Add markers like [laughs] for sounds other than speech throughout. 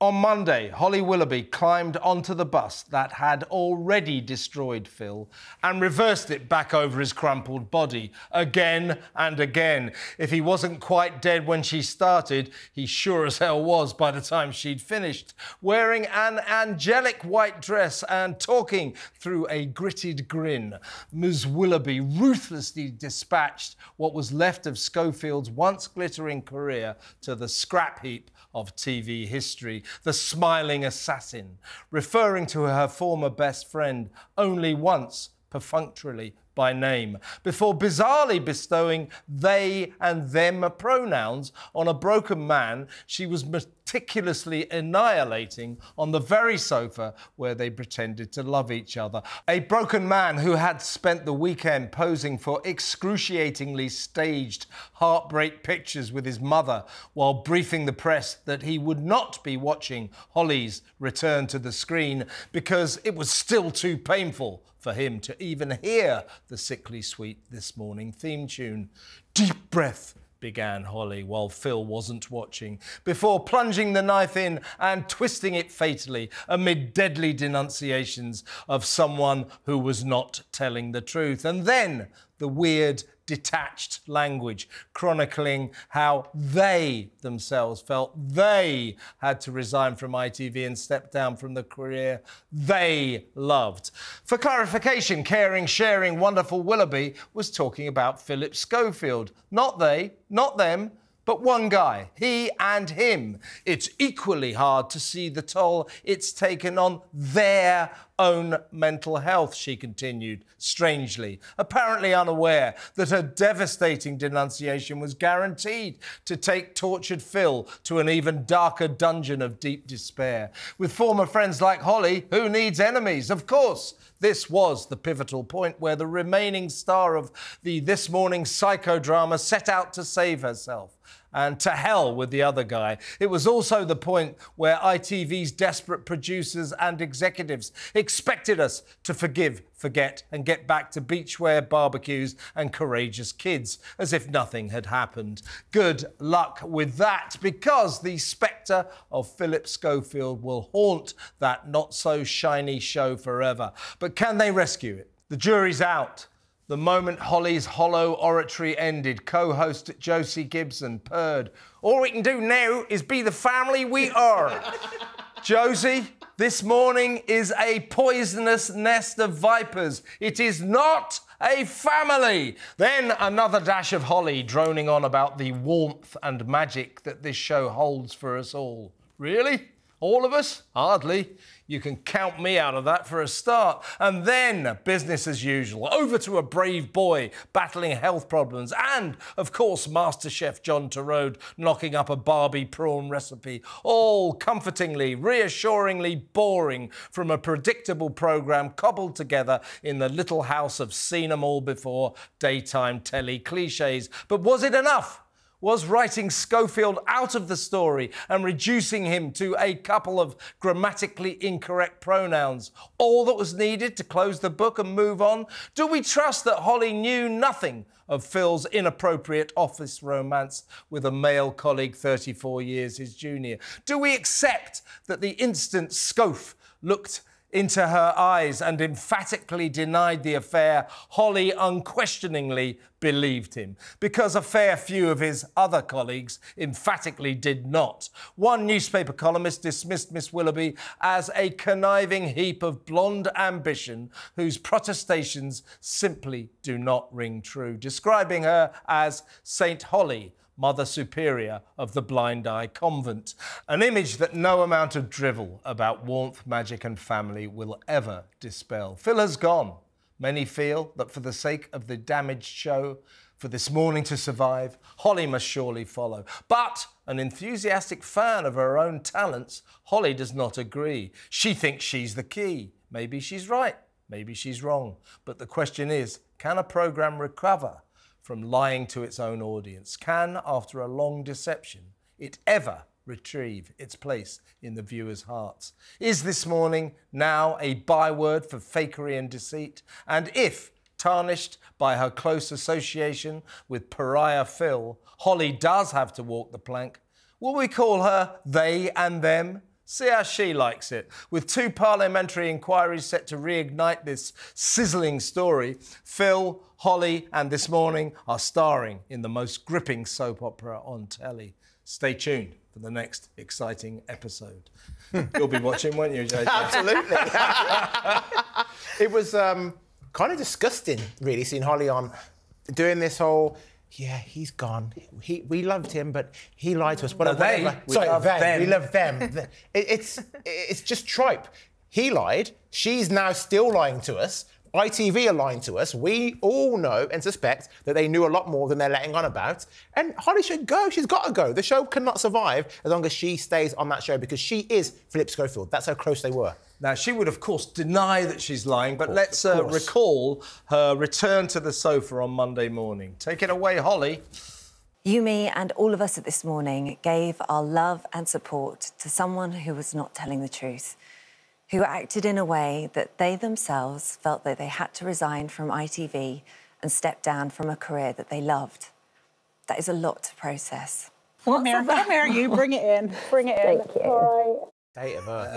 On Monday, Holly Willoughby climbed onto the bus that had already destroyed Phil and reversed it back over his crumpled body again and again. If he wasn't quite dead when she started, he sure as hell was by the time she'd finished, wearing an angelic white dress and talking through a gritted grin. Ms. Willoughby ruthlessly dispatched what was left of Schofield's once glittering career to the scrap heap of TV history the smiling assassin, referring to her former best friend only once perfunctorily by name, before bizarrely bestowing they and them pronouns on a broken man she was meticulously annihilating on the very sofa where they pretended to love each other. A broken man who had spent the weekend posing for excruciatingly staged heartbreak pictures with his mother while briefing the press that he would not be watching Holly's return to the screen because it was still too painful for him to even hear the sickly sweet this morning theme tune. Deep breath, began Holly while Phil wasn't watching, before plunging the knife in and twisting it fatally amid deadly denunciations of someone who was not telling the truth. And then the weird detached language, chronicling how they themselves felt they had to resign from ITV and step down from the career they loved. For clarification, caring, sharing, wonderful Willoughby was talking about Philip Schofield, not they, not them but one guy, he and him. It's equally hard to see the toll it's taken on their own mental health, she continued, strangely, apparently unaware that her devastating denunciation was guaranteed to take tortured Phil to an even darker dungeon of deep despair. With former friends like Holly, who needs enemies? Of course. This was the pivotal point where the remaining star of the This Morning psychodrama set out to save herself and to hell with the other guy. It was also the point where ITV's desperate producers and executives expected us to forgive, forget, and get back to beachwear barbecues and courageous kids, as if nothing had happened. Good luck with that, because the spectre of Philip Schofield will haunt that not so shiny show forever. But can they rescue it? The jury's out. The moment Holly's hollow oratory ended, co host Josie Gibson purred, All we can do now is be the family we are. [laughs] Josie, this morning is a poisonous nest of vipers. It is not a family. Then another dash of Holly droning on about the warmth and magic that this show holds for us all. Really? All of us? Hardly. You can count me out of that for a start. And then business as usual. Over to a brave boy battling health problems. And, of course, Master Chef John Torode knocking up a Barbie prawn recipe. All comfortingly, reassuringly boring from a predictable programme cobbled together in the little house of seen 'em all before daytime telly cliches. But was it enough? Was writing Schofield out of the story and reducing him to a couple of grammatically incorrect pronouns. All that was needed to close the book and move on? Do we trust that Holly knew nothing of Phil's inappropriate office romance with a male colleague 34 years his junior? Do we accept that the instant Schofe looked into her eyes and emphatically denied the affair, Holly unquestioningly believed him, because a fair few of his other colleagues emphatically did not. One newspaper columnist dismissed Miss Willoughby as a conniving heap of blonde ambition whose protestations simply do not ring true, describing her as Saint Holly Mother Superior of the Blind Eye Convent. An image that no amount of drivel about warmth, magic, and family will ever dispel. Phil has gone. Many feel that for the sake of the damaged show, for this morning to survive, Holly must surely follow. But an enthusiastic fan of her own talents, Holly does not agree. She thinks she's the key. Maybe she's right, maybe she's wrong. But the question is can a programme recover from lying to its own audience? Can, after a long deception, it ever retrieve its place in the viewer's hearts? Is this morning now a byword for fakery and deceit? And if, tarnished by her close association with pariah Phil, Holly does have to walk the plank, will we call her they and them? See how she likes it. With two parliamentary inquiries set to reignite this sizzling story, Phil, Holly, and This Morning are starring in the most gripping soap opera on telly. Stay tuned for the next exciting episode. You'll be watching, won't you, JJ? [laughs] Absolutely. it was um, kind of disgusting, really, seeing Holly on doing this whole. Yeah, he's gone. He, we loved him, but he lied to us. Whatever. they. whatever. We Sorry, love they. them. We love them. [laughs] it, it's it's just tripe. He lied. She's now still lying to us. ITV are lying to us. We all know and suspect that they knew a lot more than they're letting on about. And Holly should go. She's got to go. The show cannot survive as long as she stays on that show because she is Philip Schofield. That's how close they were. Now, she would, of course, deny that she's lying, but let's uh, recall her return to the sofa on Monday morning. Take it away, Holly. You, me, and all of us at this morning gave our love and support to someone who was not telling the truth, who acted in a way that they themselves felt that they had to resign from ITV and step down from a career that they loved. That is a lot to process. Come here, come here, you bring it in. Bring it in. All right. Date of birth.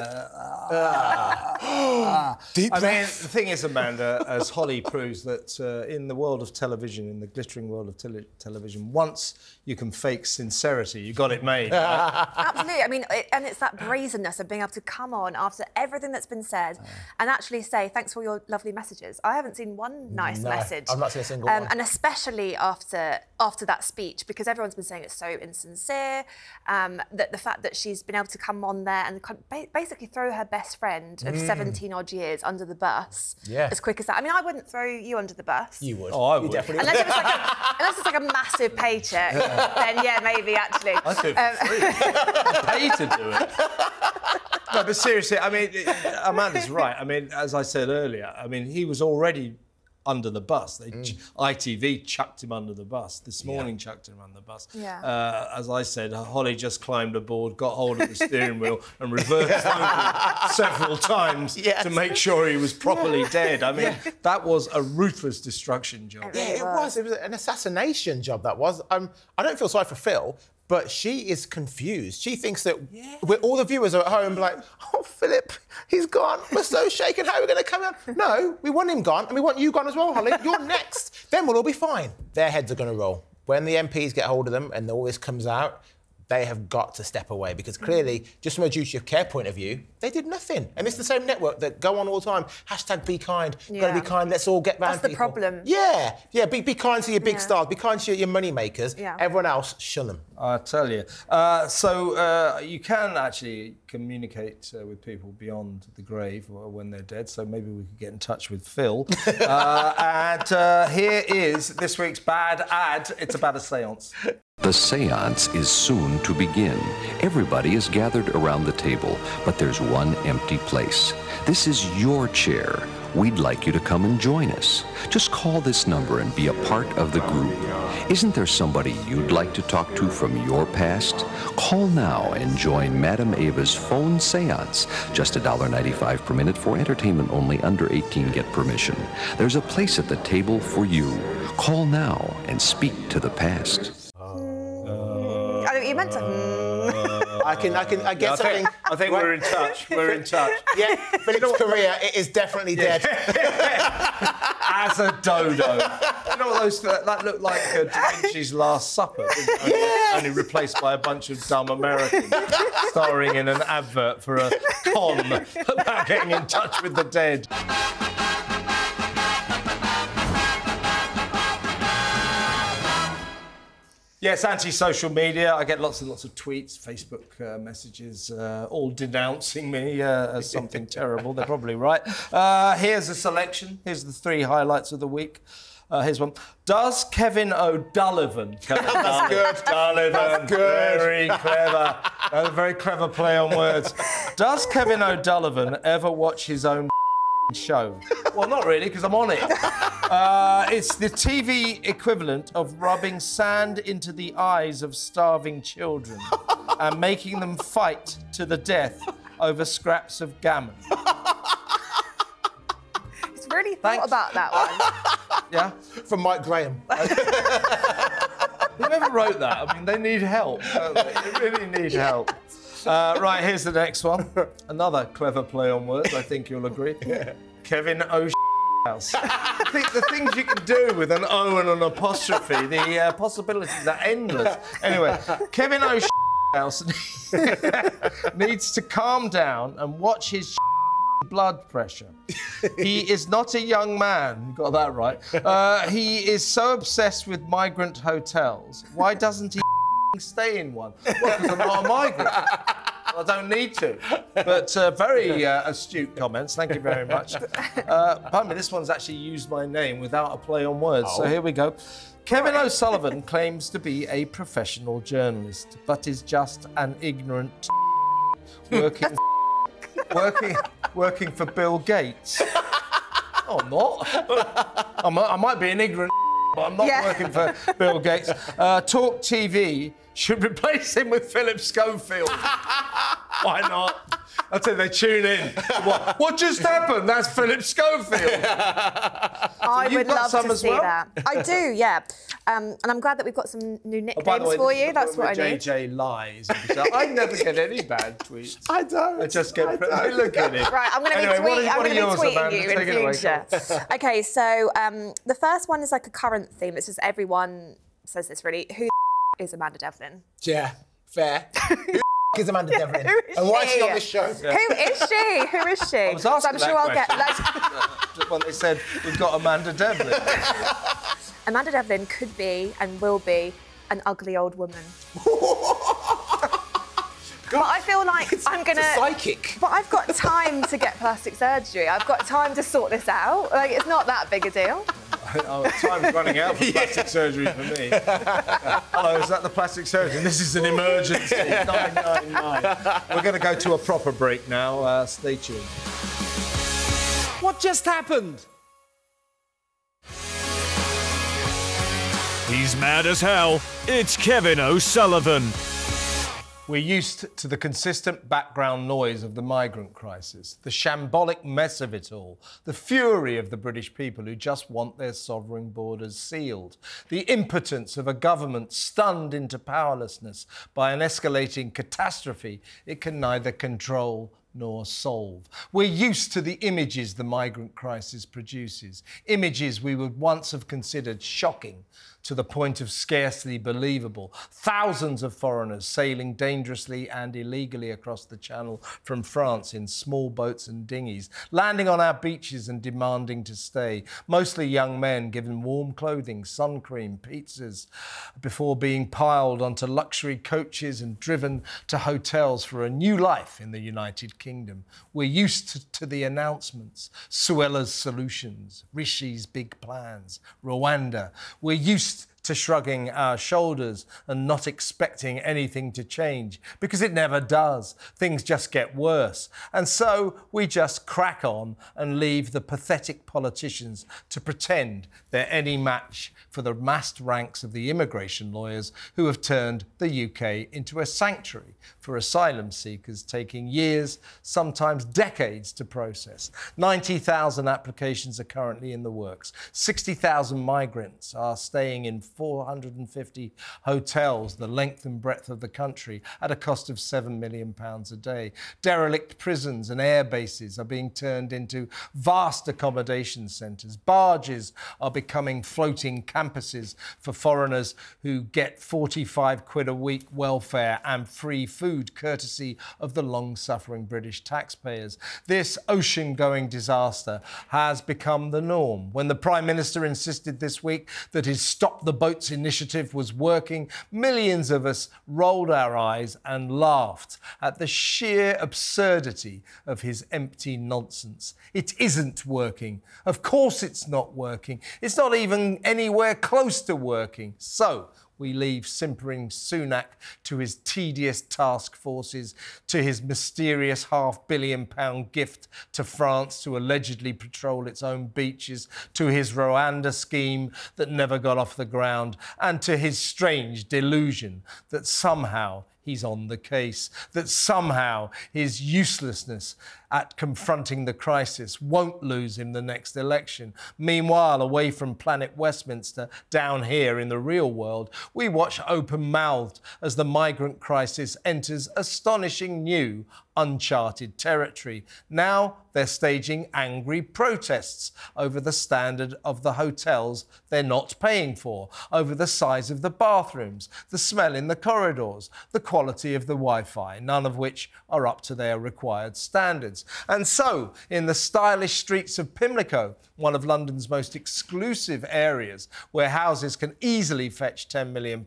Deep I mean, the thing is, Amanda, as Holly proves, that uh, in the world of television, in the glittering world of tele- television, once you can fake sincerity, you got it made. right? [laughs] Absolutely. I mean, it, and it's that brazenness of being able to come on after everything that's been said and actually say, thanks for your lovely messages. I haven't seen one nice No, message. Um, I've not seen a single one. And especially after after that speech, because everyone's been saying it's so insincere, um, that the fact that she's been able to come on there and kind of ba- basically throw her best friend of 17 odd years under the bus Mm. Yeah. as quick as that. I mean, I wouldn't throw you under the bus. You would. Oh, I You would. definitely Unless it was like a, [laughs] unless it's like a massive paycheck, [laughs] then yeah, maybe actually. I do it for free. [laughs] Pay to do it. No, but seriously, I mean, it- Amanda's right. I mean, as I said earlier, I mean, he was already under the bus. They, ch ITV chucked him under the bus. This morning chucked him under the bus. Yeah. Uh, as I said, Holly just climbed aboard, got hold of the steering wheel, and reversed over [laughs] several times Yes. to make sure he was properly dead. I mean, that was a ruthless destruction job. Yeah, it was. It was an assassination job. That was. Um, I don't feel sorry for Phil, but she is confused. She thinks that we're, all the viewers are at home, like, oh, Philip, he's gone. We're so [laughs] shaken. How are we going to come out? No, we want him gone, and we want you gone as well, Holly. You're [laughs] next. then we'll all be fine. Their heads are going to roll when the MPs get hold of them, and all this comes out. They have got to step away because clearly, just from a duty of care point of view, they did nothing. And it's the same network that go on all the time. Hashtag be kind. Gotta be kind. Let's all get round That's the people. problem. Yeah, yeah. Be, be kind to your big Yeah. stars. Be kind to your, your money makers. Yeah. Everyone else, shun them. I tell you. Uh, so uh, you can actually communicate uh, with people beyond the grave when they're dead. So maybe we could get in touch with Phil. [laughs] uh, and uh, here is this week's bad ad. It's about a séance. The seance is soon to begin. Everybody is gathered around the table, but there's one empty place. This is your chair. We'd like you to come and join us. Just call this number and be a part of the group. Isn't there somebody you'd like to talk to from your past? Call now and join Madame Ava's phone seance. Just $1.95 per minute for entertainment only under 18 get permission. There's a place at the table for you. Call now and speak to the past. I mean, meant to. hmm. I can, I can, I get I something. think, I think we're in touch. We're in touch. [laughs] Yeah, Philip's career it is definitely dead. [laughs] As a dodo. You know what those that, that looked like uh, Da Vinci's Last Supper, didn't it? only, only replaced by a bunch of dumb Americans starring in an advert for a con [laughs] about getting in touch with the dead. Yes, anti-social media. I get lots and lots of tweets, Facebook uh, messages, uh, all denouncing me uh, as something [laughs] terrible. They're probably right. Uh, here's a selection. Here's the three highlights of the week. Uh, here's one. Does Kevin O'Dullivan? [laughs] Kevin That's good. Dullivan. That's good. Very clever. a very clever play on words. Does Kevin O'Dullivan ever watch his own show? Well, not really, because I'm on it. [laughs] Uh, it's the TV equivalent of rubbing sand into the eyes of starving children [laughs] and making them fight to the death over scraps of gammon. It's really thought Thanks. about that one. [laughs] Yeah? From Mike Graham. Whoever wrote that, I mean, they need help. they? They really need help. Uh, right, here's the next one. [laughs] Another clever play on words, I think you'll agree. [laughs] Kevin O. [laughs] House. the, thi- the things you can do with an O and an apostrophe, the uh, possibilities are endless. Anyway, Kevin O. House needs to calm down and watch his blood pressure. He is not a young man. You got that right. Uh, he is so obsessed with migrant hotels. Why doesn't he stay in one? Well, because I'm not a migrant. I don't need to. But uh, very uh, astute comments. Thank you very much. Uh, pardon me, this one's actually used my name without a play on words. So here we go. Kevin O'Sullivan claims to be a professional journalist, but is just an ignorant [laughs] working [laughs] working working for Bill Gates. Oh, I'm not. I'm, I might be an ignorant, but I'm not Yeah. working for Bill Gates. Uh, Talk TV should [laughs] replace him with Philip Schofield. [laughs] Why not? I'll tell you, they tune in. What, what just happened? That's Philip Schofield. [laughs] I you've would love to see well? that. I do, yeah. Um, and I'm glad that we've got some new Oh, nicknames by the way, for you. That's what I need. JJ lies. I never get any bad tweets. [laughs] I don't. I just get. I don't. [laughs] Look at it. Right, I'm going to Anyway, be, what tweet, I'm gonna be tweeting Amanda? you Take in it away. future. [laughs] okay, so um, the first one is like a current theme. It's just everyone says this really. Who the is Amanda Devlin? Yeah, fair. Who is Amanda Devlin? who is and why is she she? on this show? Who is she? Who is she? I was asking so I'm that sure I'll get. question. Like, Just when they said we've got Amanda Devlin. Amanda Devlin could be and will be an ugly old woman. [laughs] but I feel like I'm gonna. It's a psychic. But I've got time to get plastic surgery. I've got time to sort this out. Like it's not that big a deal. oh, time's running out for [laughs] plastic surgery for me. Hello, is that the plastic surgeon? This is an emergency. [laughs] 999. We're going to go to a proper break now. Uh, stay tuned. What just happened? He's mad as hell. It's Kevin O'Sullivan. We're used to the consistent background noise of the migrant crisis, the shambolic mess of it all, the fury of the British people who just want their sovereign borders sealed, the impotence of a government stunned into powerlessness by an escalating catastrophe it can neither control nor solve. We're used to the images the migrant crisis produces, images we would once have considered shocking to the point of scarcely believable. Thousands of foreigners sailing dangerously and illegally across the channel from France in small boats and dinghies, landing on our beaches and demanding to stay. Mostly young men given warm clothing, sun cream, pizzas, before being piled onto luxury coaches and driven to hotels for a new life in the United Kingdom. We're used to, to the announcements, Suella's solutions, Rishi's big plans, Rwanda. We're used to shrugging our shoulders and not expecting anything to change because it never does. Things just get worse. And so we just crack on and leave the pathetic politicians to pretend they're any match for the massed ranks of the immigration lawyers who have turned the UK into a sanctuary for asylum seekers, taking years, sometimes decades to process. 90,000 applications are currently in the works. 60,000 migrants are staying in 450 hotels the length and breadth of the country at a cost of £7 million a day. Derelict prisons and air bases are being turned into vast accommodation centres. Barges are becoming floating campuses for foreigners who get 45 quid a week welfare and free food courtesy of the long suffering British taxpayers. This ocean going disaster has become the norm. When the Prime Minister insisted this week that his Stop the Boats initiative was working, millions of us rolled our eyes and laughed at the sheer absurdity of his empty nonsense. It isn't working. Of course, it's not working. It's not even anywhere close to working. So, we leave simpering Sunak to his tedious task forces, to his mysterious half billion pound gift to France to allegedly patrol its own beaches, to his Rwanda scheme that never got off the ground, and to his strange delusion that somehow he's on the case, that somehow his uselessness at confronting the crisis won't lose him the next election. Meanwhile, away from Planet Westminster, down here in the real world, we watch open mouthed as the migrant crisis enters astonishing new uncharted territory. Now they're staging angry protests over the standard of the hotels they're not paying for, over the size of the bathrooms, the smell in the corridors, the quality of the Wi Fi, none of which are up to their required standards. And so, in the stylish streets of Pimlico, one of London's most exclusive areas where houses can easily fetch £10 million,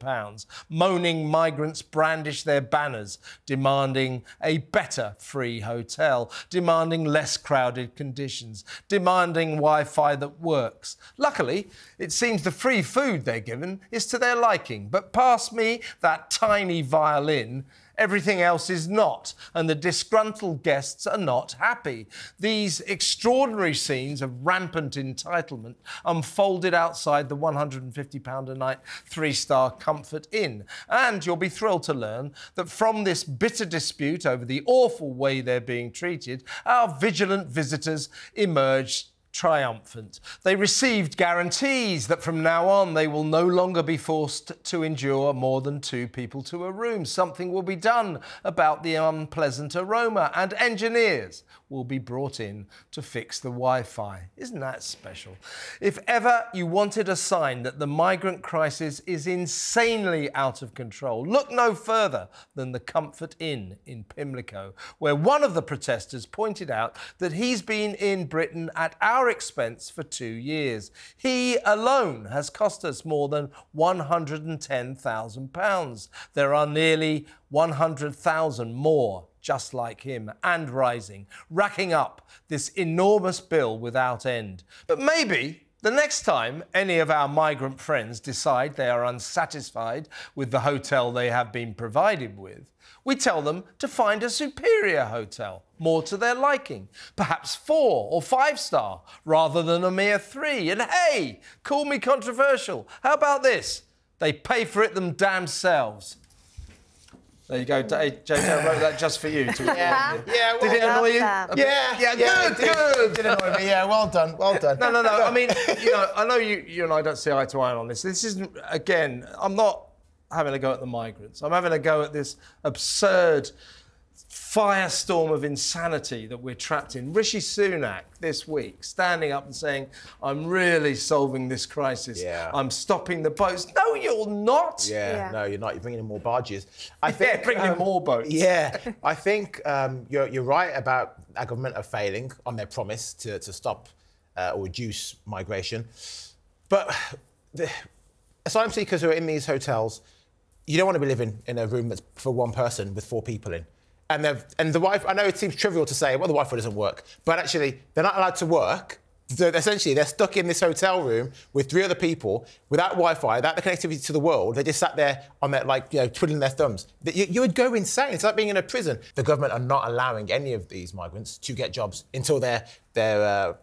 moaning migrants brandish their banners demanding a better free hotel, demanding less crowded conditions, demanding Wi Fi that works. Luckily, it seems the free food they're given is to their liking, but pass me that tiny violin Everything else is not, and the disgruntled guests are not happy. These extraordinary scenes of rampant entitlement unfolded outside the £150 a night three star Comfort Inn. And you'll be thrilled to learn that from this bitter dispute over the awful way they're being treated, our vigilant visitors emerged triumphant. They received guarantees that from now on they will no longer be forced to endure more than two people to a room. Something will be done about the unpleasant aroma, and engineers will be brought in to fix the Wi Fi. Isn't that special? If ever you wanted a sign that the migrant crisis is insanely out of control, look no further than the Comfort Inn in Pimlico, where one of the protesters pointed out that he's been in Britain at our expense for two years. He alone has cost us more than £110,000. There are nearly 100,000 more just like him and rising, racking up this enormous bill without end. But maybe the next time any of our migrant friends decide they are unsatisfied with the hotel they have been provided with, we tell them to find a superior hotel, more to their liking, perhaps four or five star rather than a mere three. And hey, call me controversial. How about this? They pay for it them damn selves. There you go. Hey, JJ wrote that just for you. To Yeah, yeah. Well, Did it annoy you? that. A bit? Yeah, yeah, yeah, good, did, good. It did annoy me. Yeah, well done, well done. No, no, no. I mean, [laughs] you know, I know you, you and I don't see eye to eye on this. This isn't, again, I'm not having a go at the migrants. I'm having a go at this absurd firestorm of insanity that we're trapped in. Rishi Sunak this week standing up and saying, I'm really solving this crisis. Yeah. I'm stopping the boats. No, you're not. Yeah, Yeah. no, you're not. You're bringing in more barges. I [laughs] Yeah, bring in um, more boats. Yeah, I think um, you're, you're right about our government are failing on their promise to, to stop uh, or reduce migration. But the asylum seekers who are in these hotels, you don't want to be living in a room that's for one person with four people in. And, they've- and the wife, I know it seems trivial to say, well, the Wi-Fi doesn't work, but actually, they're not allowed to work. So essentially, they're stuck in this hotel room with three other people without Wi-Fi, without the connectivity to the world. They just sat there on their, like, you know, twiddling their thumbs. You, you would go insane. It's like being in a prison. The government are not allowing any of these migrants to get jobs until their their uh,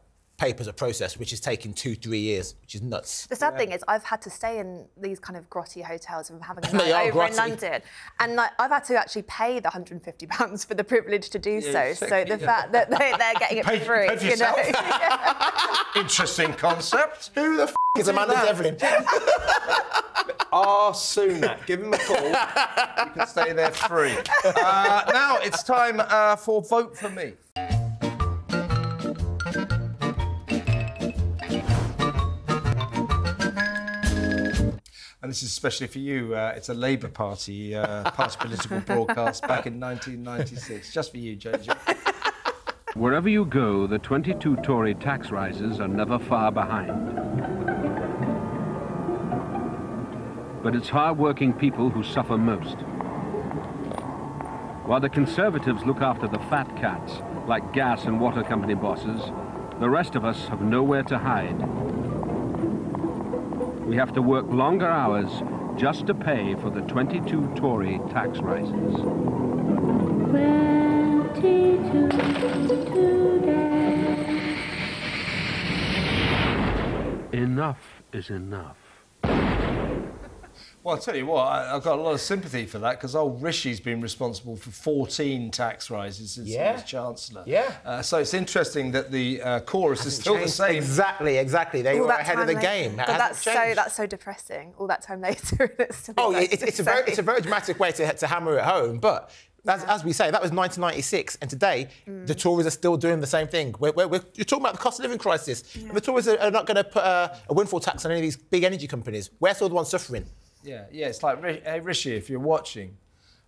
papers are processed, which is taking two, three years, which is nuts. The sad thing is, I've had to stay in these kind of grotty hotels and having a [laughs] They night are over in. London, and like I've had to actually pay the 150 pounds for the privilege to do so. exactly, So the yeah. fact that they, they're getting it [laughs] Pay- for free, pay for you know. [laughs] Interesting concept. Who the f- is Amanda that? Devlin? R. Sunak. Give him a call. you can stay there free. Uh, now it's time uh, for Vote for Me. And this is especially for you. Uh, it's a Labour Party uh, past political [laughs] broadcast back in 1996. Just for you, Jojo. Wherever you go, the 22 Tory tax rises are never far behind. But it's hard-working people who suffer most. While the Conservatives look after the fat cats, like gas and water company bosses, the rest of us have nowhere to hide. We have to work longer hours just to pay for the 22 Tory tax rises. Enough is enough. Well, I'll tell you what, I, have got a lot of sympathy for that because old Rishi's been responsible for 14 tax rises since Yeah. he was Chancellor. Yeah. Uh, so it's interesting that the uh, chorus is still the same. Exactly, exactly. They All were ahead of the later. game. It But hasn't that's so that's so depressing. All that time later, and it's still Oh, exactly it's, it's a the very same. it's a very dramatic way to, to hammer it home. But as, as we say, that was 1996, and today Mm. the Tories are still doing the same thing. We're, we're, we're, you're talking about the cost of living crisis. And the Tories are, are not going to put a, a windfall tax on any of these big energy companies. We're still the ones suffering. Yeah, yeah, it's like, hey, Rishi, if you're watching,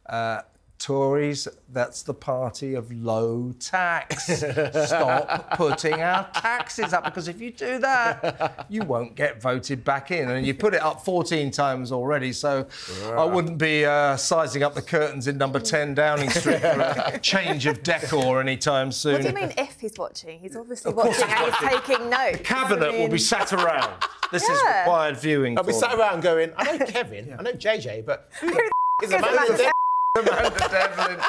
uh, Tories, that's the party of low tax. [laughs] Stop putting our taxes up because if you do that, you won't get voted back in. And you put it up 14 times already, so I wouldn't be uh, sizing up the curtains in number 10 Downing Street for a change of decor anytime soon. What do you mean if he's watching? He's obviously Of course watching and he's taking notes. The Cabinet I will be sat around. This is Yeah. required viewing. I'll be sat them. around going, I know [laughs] Kevin, I know JJ, but who the f- is is Amanda Amanda Devlin? Amanda Devlin.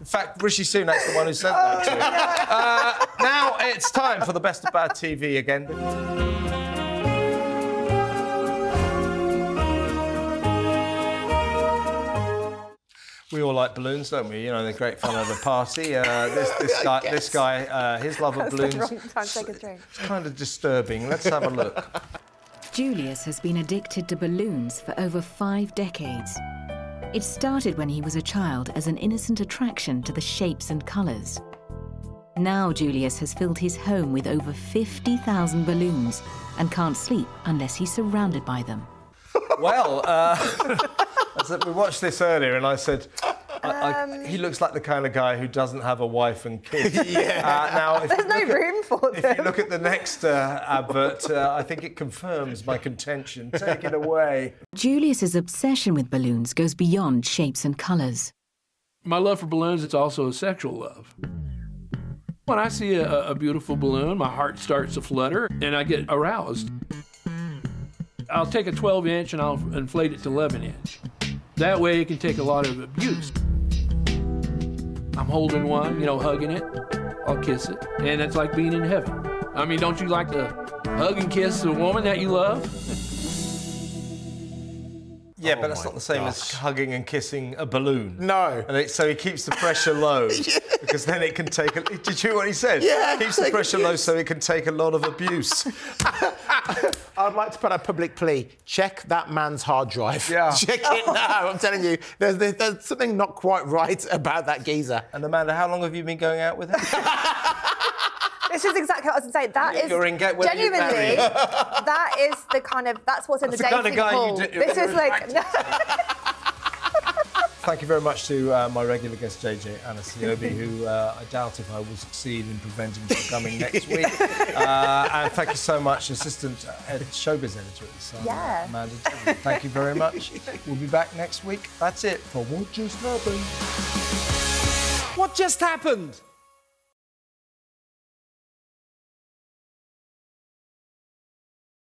In fact, Rishi Sunak's the one who sent that to me. Uh, now it's time for the best of bad TV again. We all like balloons, don't we? You know, they're great fun at a party. Uh, this, this [laughs] guy, this guy, uh, his love of balloons, wrong time to take a drink. it's kind of disturbing. Let's have a look. Julius has been addicted to balloons for over five decades. It started when he was a child as an innocent attraction to the shapes and colours. Now Julius has filled his home with over 50,000 balloons and can't sleep unless he's surrounded by them. Well, uh, [laughs] we watched this earlier, and I said, I, I, Um, he looks like the kind of guy who doesn't have a wife and kids. [laughs] yeah. Uh, now, if There's you no look at- room for If you look at the next uh, advert, uh, I think it confirms my contention. Take it away. Julius's obsession with balloons goes beyond shapes and colours. My love for balloons, it's also a sexual love. When I see a, a beautiful balloon, my heart starts to flutter and I get aroused. I'll take a 12 inch and I'll inflate it to 11 inch. That way it can take a lot of abuse. I'm holding one, you know, hugging it. I'll kiss it. And it's like being in heaven. I mean, don't you like to hug and kiss the woman that you love? Yeah, Oh but that's not the same as hugging and kissing a balloon. No. And it, so he keeps the pressure low [laughs] because then it can take. A, did you hear what he said? Yeah, Keeps the take pressure low so it can take a lot of abuse. [laughs] I'd like to put a public plea. Check that man's hard drive. Yeah. [laughs] Check it now. I'm telling you, there's, there's, there's something not quite right about that geezer. and Amanda, how long have you been going out with him? This is exactly what I was going to say. That is You're engaged- when are you genuinely married? that is the kind of that's what's in That's the the kind dating of guy pool. do- you're this is like [laughs] Thank you very much to uh, my regular guest JJ Anisiobi, who uh, I doubt if I will succeed in preventing from coming next week. [laughs] Uh, and thank you so much, assistant uh, ed- showbiz editor at the Sun, Yeah. Amanda. Thank you very much. We'll be back next week. That's it for What Just Happened. What just happened?